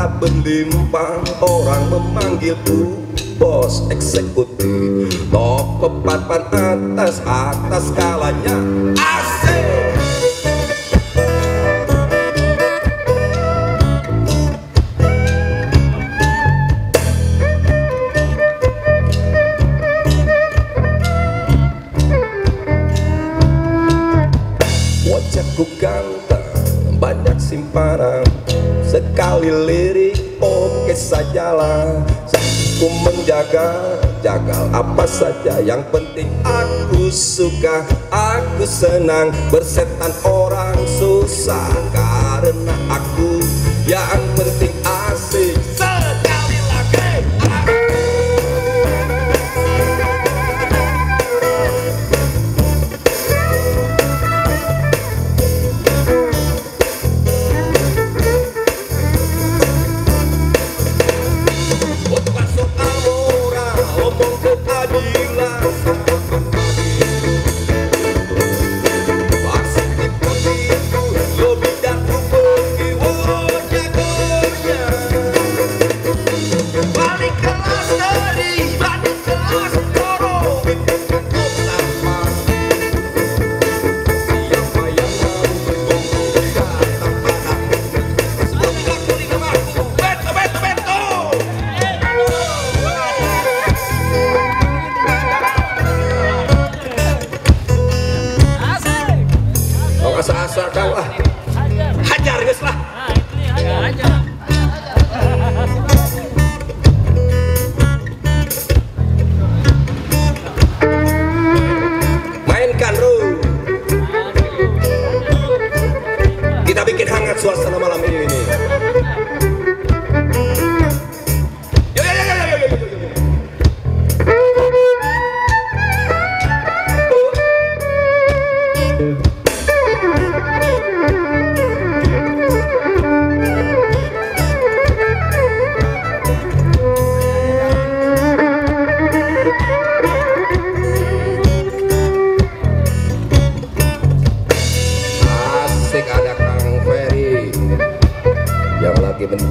Harta berlimpah Orang memanggilku bos eksekutif. Toko papan atas atas skalanya Asik Wajahku ganteng, banyak simpanan Sekali lirik, oke sajalah. Ku menjaga, jagal apa saja Yang penting. Aku suka, aku senang. Bersetan orang susah Karena aku yang penting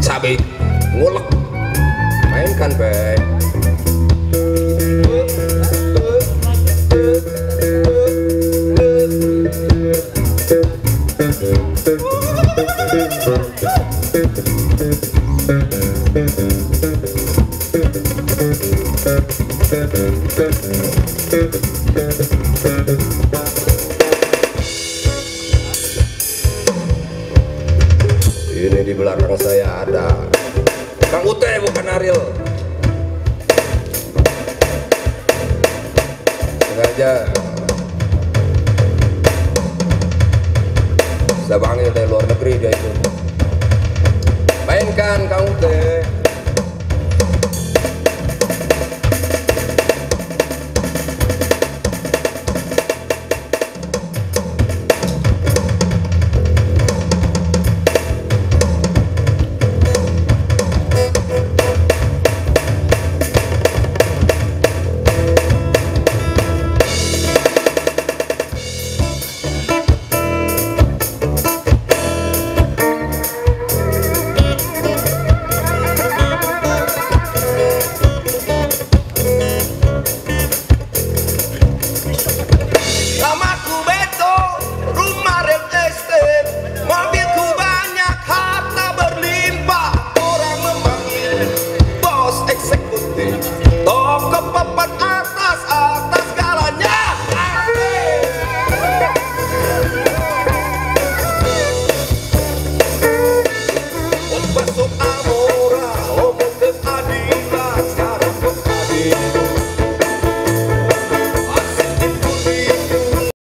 sabe ngulek mainkan baik Thank ini di belakang saya ada. Kang Ute bukan Ariel. Sengaja saya panggil dari luar negeri dia itu. Mainkan Kang Ute